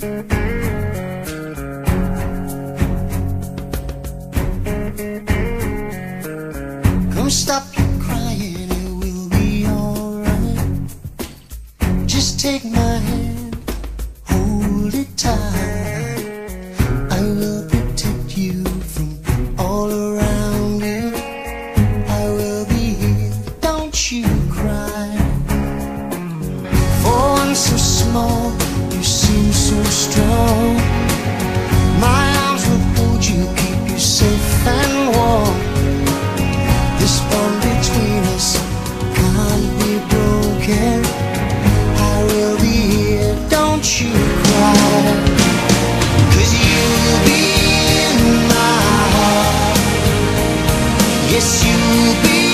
Come stop crying, it will be alright. Just take my hand, hold it tight. I will protect you from all around you. I will be here, don't you cry. For I'm so small. will be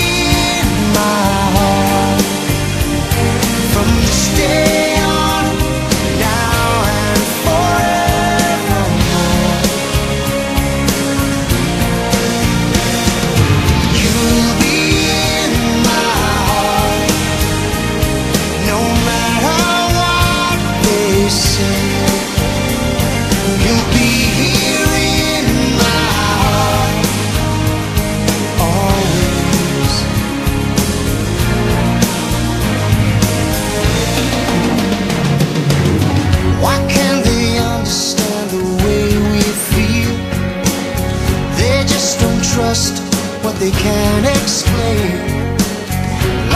they can't explain.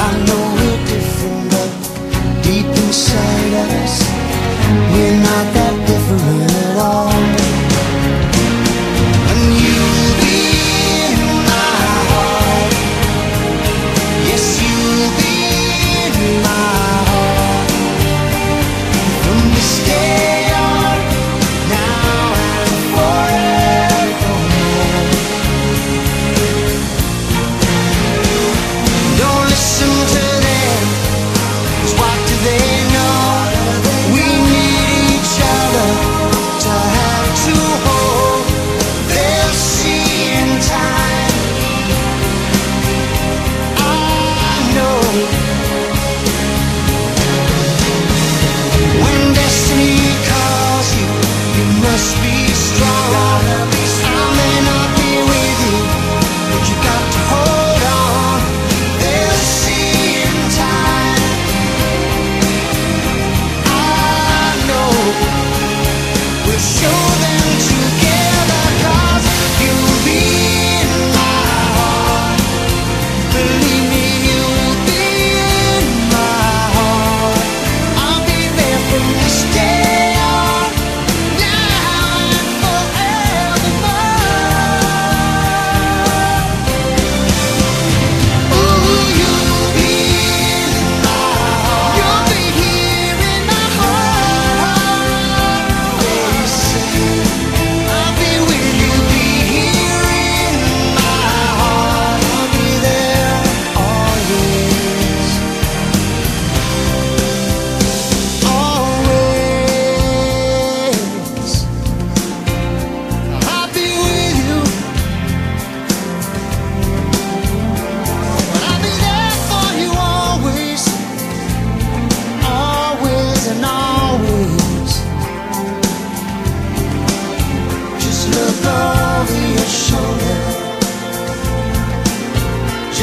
I know we're different, but deep inside us, we. show them to